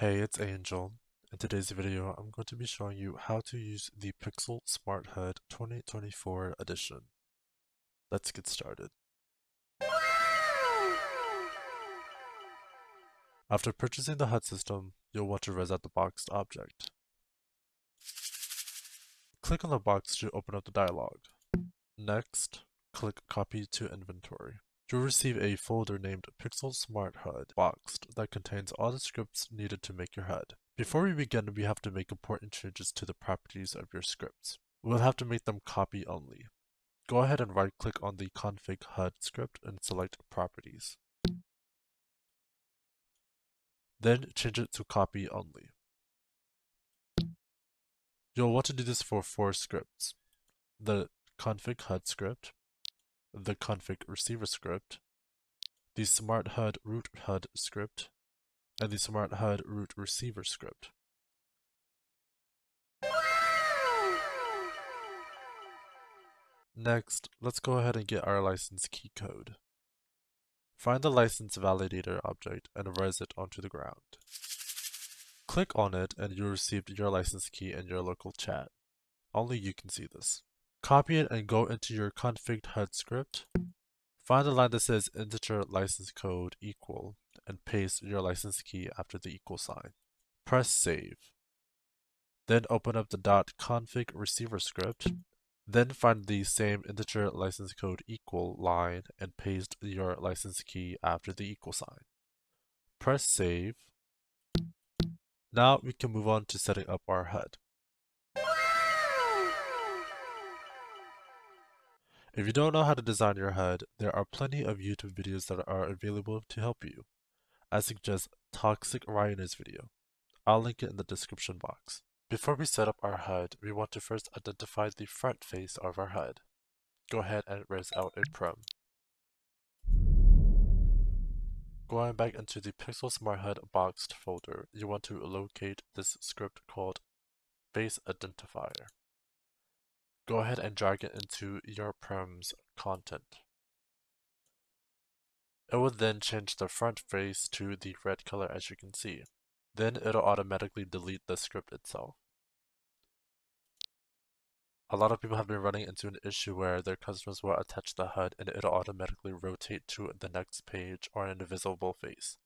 Hey, it's Angel. In today's video, I'm going to be showing you how to use the PXL SmartHUD 2024 edition. Let's get started. After purchasing the HUD system, you'll want to res out the boxed object. Click on the box to open up the dialog. Next, click Copy to Inventory. You'll receive a folder named PXL SmartHUD boxed that contains all the scripts needed to make your HUD. Before we begin, we have to make important changes to the properties of your scripts. We'll have to make them copy only. Go ahead and right click on the config HUD script and select properties. Then change it to copy only. You'll want to do this for four scripts. The config HUD script, the config receiver script, the smart HUD root HUD script, and the smart HUD root receiver script. Next, let's go ahead and get our license key code. Find the license validator object and res it onto the ground. Click on it and you'll receive your license key in your local chat. Only you can see this. Copy it and go into your config HUD script. Find the line that says integer license code equal and paste your license key after the equal sign. Press save. Then open up the .config receiver script. Then find the same integer license code equal line and paste your license key after the equal sign. Press save. Now we can move on to setting up our HUD. If you don't know how to design your HUD, there are plenty of YouTube videos that are available to help you. I suggest Toxic Rhino's video. I'll link it in the description box. Before we set up our HUD, we want to first identify the front face of our HUD. Go ahead and res out a prim. Going back into the PXL SmartHUD boxed folder, you want to locate this script called Face Identifier go ahead and drag it into your prim's content. It will then change the front face to the red color as you can see. Then it'll automatically delete the script itself. A lot of people have been running into an issue where their customers will attach the HUD and it'll automatically rotate to the next page or an invisible face.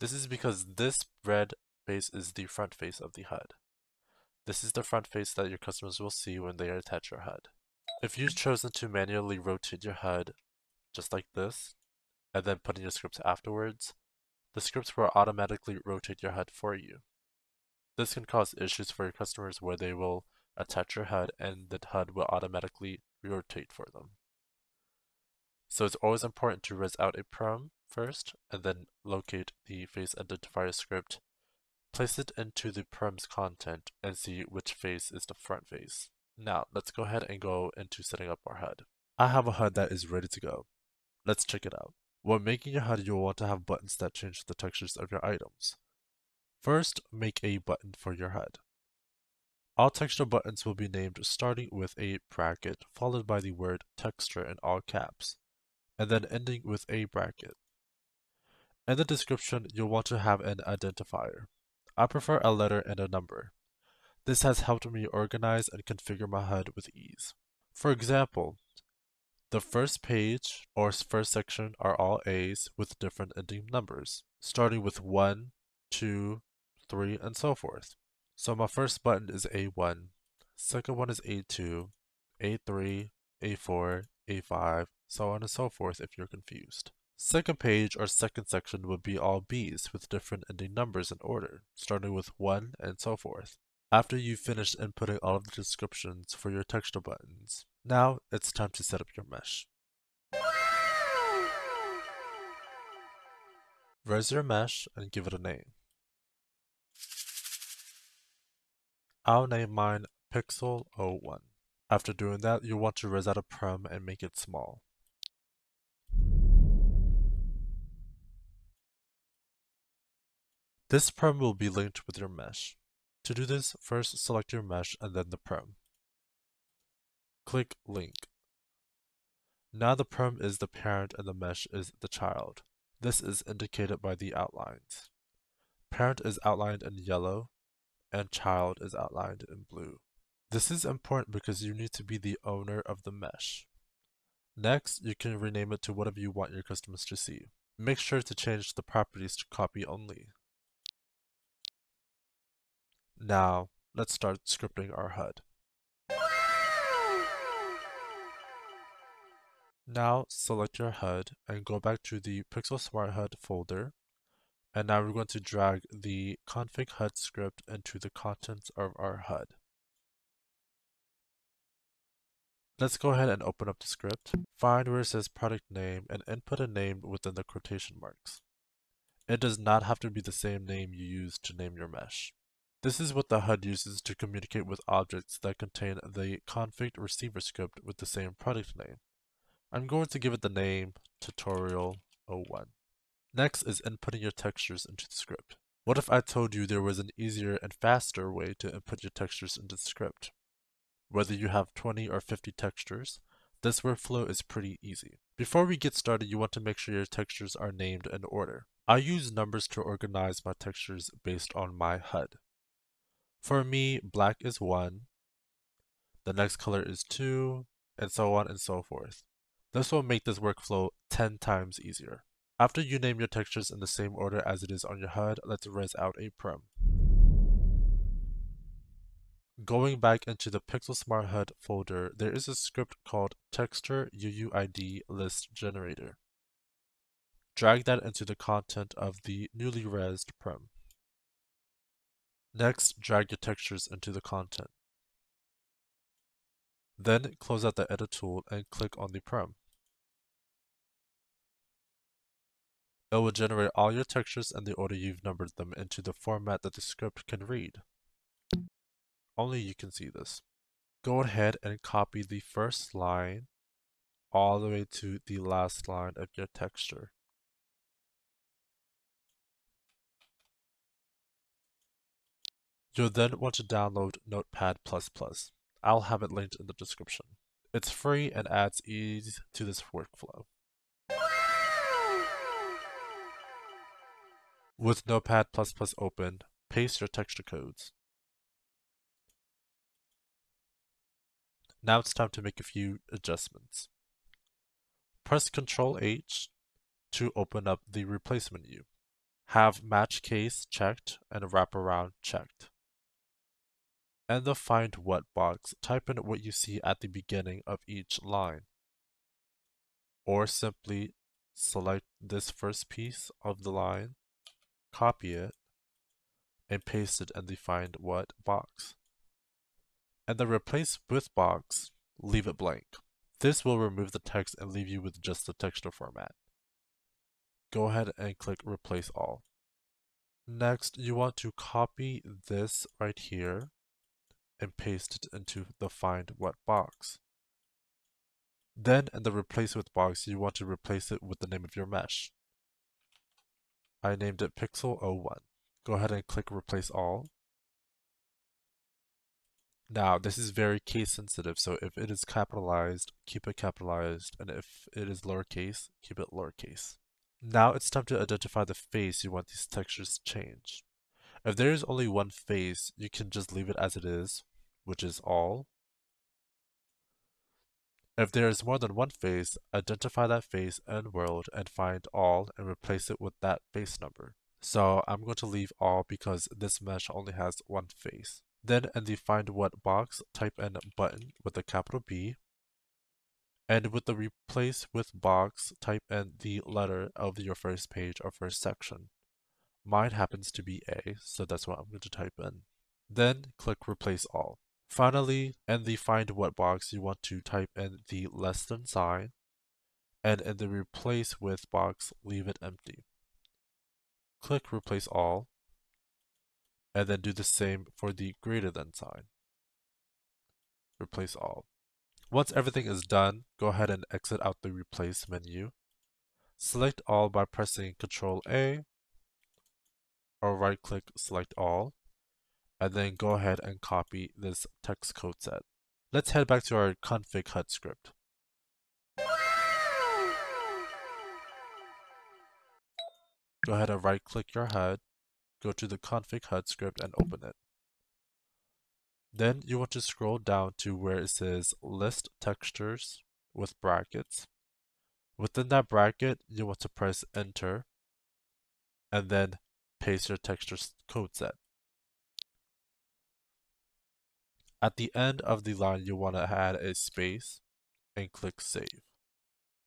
This is because this red face is the front face of the HUD. This is the front face that your customers will see when they attach your HUD. If you've chosen to manually rotate your HUD just like this, and then put in your scripts afterwards, the scripts will automatically rotate your HUD for you. This can cause issues for your customers where they will attach your HUD and the HUD will automatically rotate for them. So it's always important to res out a prim first and then locate the face identifier script Place it into the prim's content and see which face is the front face. Now, let's go ahead and go into setting up our HUD. I have a HUD that is ready to go. Let's check it out. When making your HUD, you'll want to have buttons that change the textures of your items. First, make a button for your HUD. All texture buttons will be named starting with a bracket followed by the word texture in all caps, and then ending with a bracket. In the description, you'll want to have an identifier. I prefer a letter and a number. This has helped me organize and configure my HUD with ease. For example, the first page or first section are all A's with different ending numbers, starting with 1, 2, 3, and so forth. So my first button is A1, second one is A2, A3, A4, A5, so on and so forth if you're confused. Second page or second section would be all B's with different ending numbers in order, starting with 1 and so forth. After you've finished inputting all of the descriptions for your texture buttons, now it's time to set up your mesh. Res your mesh and give it a name. I'll name mine Pixel 01. After doing that, you'll want to res out a prim and make it small. This prim will be linked with your mesh. To do this, first select your mesh and then the prim. Click Link. Now the prim is the parent and the mesh is the child. This is indicated by the outlines. Parent is outlined in yellow, and child is outlined in blue. This is important because you need to be the owner of the mesh. Next, you can rename it to whatever you want your customers to see. Make sure to change the properties to copy only. Now, let's start scripting our HUD. Now, select your HUD and go back to the PXL SmartHUD folder. And now we're going to drag the config HUD script into the contents of our HUD. Let's go ahead and open up the script. Find where it says product name and input a name within the quotation marks. It does not have to be the same name you use to name your mesh. This is what the HUD uses to communicate with objects that contain the config receiver script with the same product name. I'm going to give it the name tutorial 01. Next is inputting your textures into the script. What if I told you there was an easier and faster way to input your textures into the script? Whether you have 20 or 50 textures, this workflow is pretty easy. Before we get started, you want to make sure your textures are named in order. I use numbers to organize my textures based on my HUD. For me, black is 1, the next color is 2, and so on and so forth. This will make this workflow 10 times easier. After you name your textures in the same order as it is on your HUD, let's res out a prim. Going back into the PXL SmartHUD folder, there is a script called Texture UUID List Generator. Drag that into the content of the newly resed prim. Next, drag your textures into the content. Then close out the edit tool and click on the prim. It will generate all your textures in the order you've numbered them into the format that the script can read. Only you can see this. Go ahead and copy the first line all the way to the last line of your texture. You'll then want to download Notepad++. I'll have it linked in the description. It's free and adds ease to this workflow. With Notepad++ open, paste your texture codes. Now it's time to make a few adjustments. Press Ctrl H to open up the replace menu. Have match case checked and wraparound checked. In the find what box, type in what you see at the beginning of each line. Or simply select this first piece of the line, copy it, and paste it in the find what box and the replace with box, leave it blank. This will remove the text and leave you with just the texture format. Go ahead and click replace all. Next, you want to copy this right here and paste it into the find what box. Then in the replace with box, you want to replace it with the name of your mesh. I named it Pixel01. Go ahead and click replace all. Now, this is very case sensitive, so if it is capitalized, keep it capitalized, and if it is lowercase, keep it lowercase. Now it's time to identify the face you want these textures to change. If there is only one face, you can just leave it as it is, which is all. If there is more than one face, identify that face and world and find all and replace it with that face number. So I'm going to leave all because this mesh only has one face. Then in the find what box, type in button with a capital B. And with the replace with box, type in the letter of your first page or first section. Mine happens to be A, so that's what I'm going to type in. Then click replace all. Finally, in the find what box, you want to type in the less than sign, and in the replace with box, leave it empty. Click replace all, and then do the same for the greater than sign. Replace all. Once everything is done, go ahead and exit out the replace menu. Select all by pressing Ctrl A or right click select all and then go ahead and copy this text code set. Let's head back to our config HUD script. Go ahead and right click your HUD go to the config HUD script and open it. Then you want to scroll down to where it says list textures with brackets. Within that bracket, you want to press enter and then paste your texture code set. At the end of the line, you want to add a space and click save.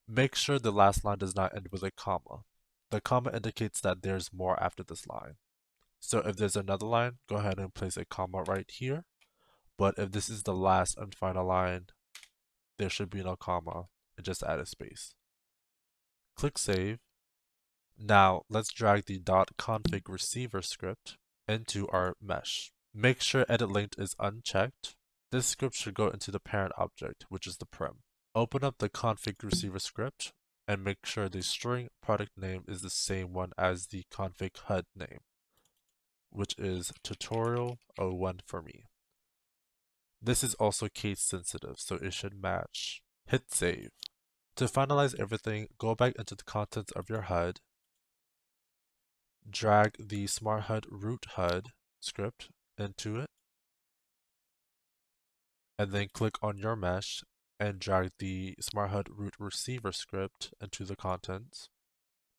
Make sure the last line does not end with a comma. The comma indicates that there's more after this line. So if there's another line, go ahead and place a comma right here. But if this is the last and final line, there should be no comma and just add a space. Click save. Now let's drag the .config receiver script into our mesh. Make sure edit linked is unchecked. This script should go into the parent object, which is the prim. Open up the config receiver script and make sure the string product name is the same one as the config HUD name, which is tutorial 01 for me. This is also case sensitive, so it should match. Hit save. To finalize everything, go back into the contents of your HUD, drag the Smart HUD root HUD script into it, and then click on your mesh and drag the SmartHUD root receiver script into the contents.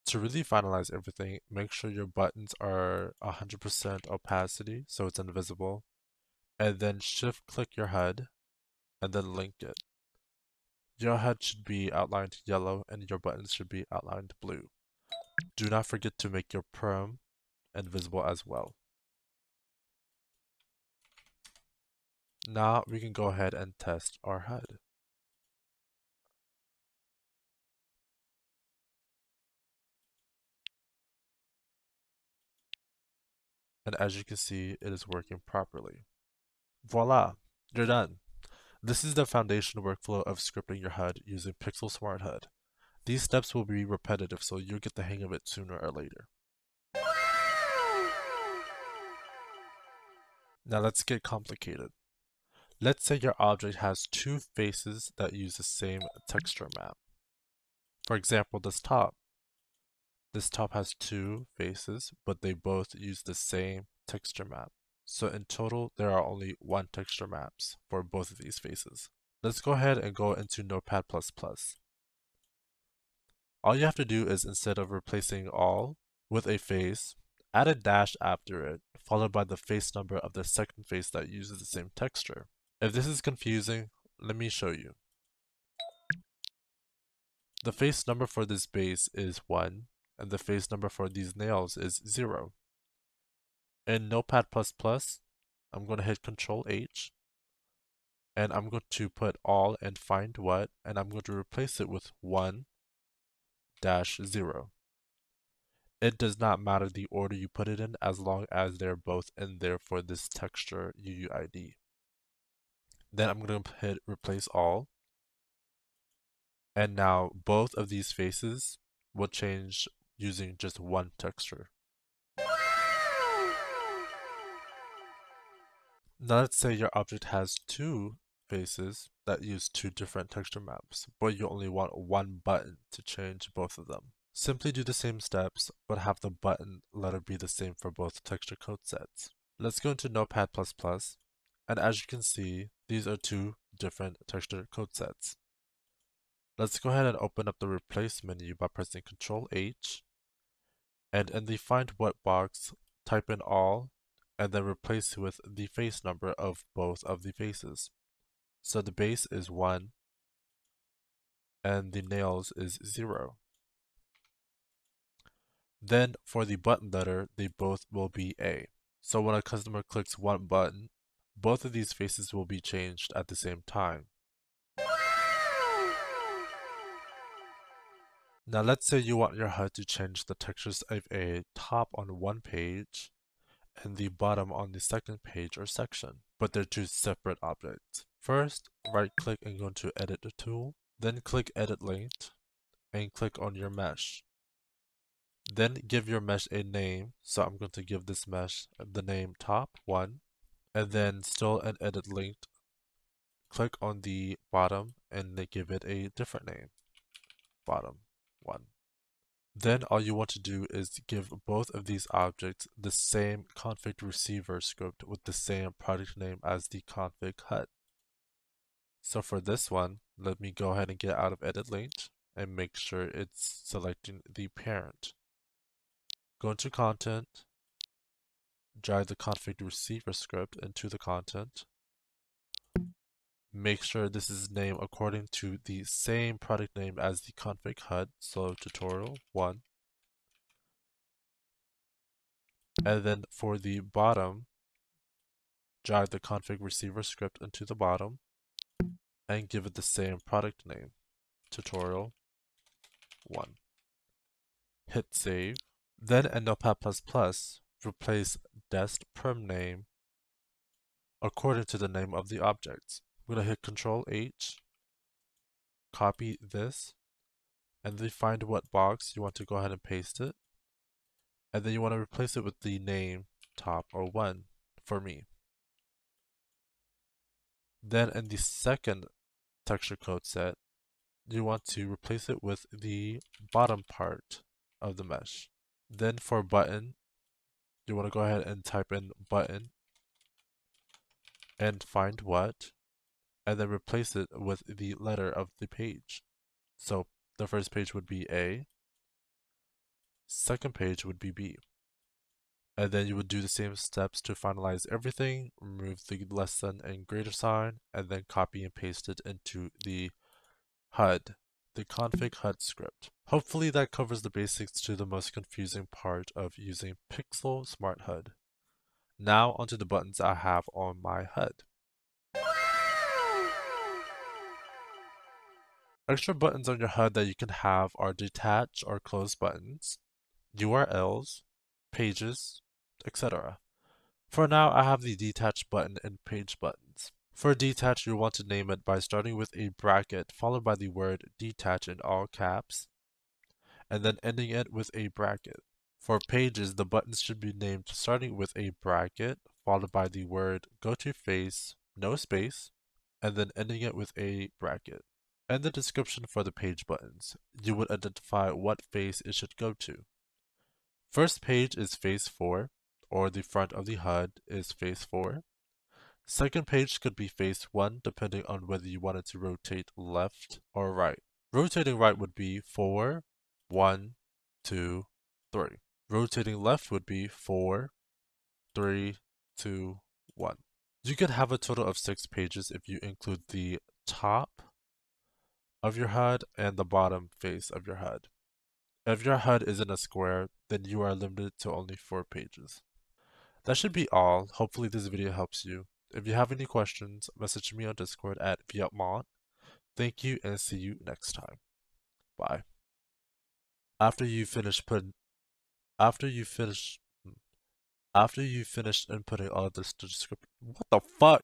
To really finalize everything, make sure your buttons are 100% opacity so it's invisible, and then shift click your HUD and then link it. Your HUD should be outlined yellow and your buttons should be outlined blue. Do not forget to make your prim invisible as well. Now we can go ahead and test our HUD. and as you can see, it is working properly. Voila, you're done. This is the foundation workflow of scripting your HUD using PXL SmartHUD. These steps will be repetitive, so you'll get the hang of it sooner or later. Now let's get complicated. Let's say your object has two faces that use the same texture map. For example, this top. This top has two faces, but they both use the same texture map. So in total, there are only one texture maps for both of these faces. Let's go ahead and go into Notepad++. All you have to do is instead of replacing all with a face, add a dash after it, followed by the face number of the second face that uses the same texture. If this is confusing, let me show you. The face number for this base is 1, and the face number for these nails is 0. In Notepad++, I'm going to hit Control H, and I'm going to put all and find what, and I'm going to replace it with 1 dash 0. It does not matter the order you put it in as long as they're both in there for this texture UUID. Then I'm going to hit replace all. And now both of these faces will change using just one texture. Now let's say your object has two faces that use two different texture maps, but you only want one button to change both of them. Simply do the same steps, but have the button letter be the same for both texture code sets. Let's go into Notepad++, and as you can see, these are two different texture code sets. Let's go ahead and open up the replace menu by pressing Ctrl H and in the find what box, type in all, and then replace with the face number of both of the faces. So the base is 1, and the nails is 0. Then for the button letter, they both will be A. So when a customer clicks one button, both of these faces will be changed at the same time. Now let's say you want your HUD to change the textures of a top on one page and the bottom on the second page or section, but they're two separate objects. First, right click and go to edit the tool, then click edit linked and click on your mesh. Then give your mesh a name, so I'm going to give this mesh the name top 1 and then still an edit linked. Click on the bottom and give it a different name, bottom one. Then all you want to do is give both of these objects the same config receiver script with the same product name as the config HUD. So for this one, let me go ahead and get out of edit linked and make sure it's selecting the parent. Go into content, drag the config receiver script into the content. Make sure this is named according to the same product name as the config HUD, so tutorial 1. And then for the bottom, drag the config receiver script into the bottom and give it the same product name, tutorial 1. Hit save. Then in Notepad++, replace dest prim name according to the name of the objects. I'm going to hit Control H, copy this, and then find what box you want to go ahead and paste it. And then you want to replace it with the name top or one for me. Then in the second texture code set, you want to replace it with the bottom part of the mesh. Then for button, you want to go ahead and type in button and find what, and then replace it with the letter of the page. So the first page would be A, second page would be B. And then you would do the same steps to finalize everything, remove the less than and greater sign, and then copy and paste it into the HUD, the config HUD script. Hopefully that covers the basics to the most confusing part of using PXL SmartHUD. Now onto the buttons I have on my HUD. Extra buttons on your HUD that you can have are detach or close buttons, URLs, pages, etc. For now, I have the detach button and page buttons. For detach, you want to name it by starting with a bracket followed by the word detach in all caps, and then ending it with a bracket. For pages, the buttons should be named starting with a bracket followed by the word go to face, no space, and then ending it with a bracket. In the description for the page buttons, you would identify what face it should go to. First page is face 4, or the front of the HUD is face 4. Second page could be face 1 depending on whether you wanted to rotate left or right. Rotating right would be 4, 1, 2, 3. Rotating left would be 4, 3, 2, 1. You could have a total of 6 pages if you include the top of your HUD and the bottom face of your HUD. If your HUD isn't a square, then you are limited to only 4 pages. That should be all. Hopefully this video helps you. If you have any questions, message me on Discord at vietement. Thank you and see you next time. Bye. After you finish putting after you finish after you finish inputting all this description what the fuck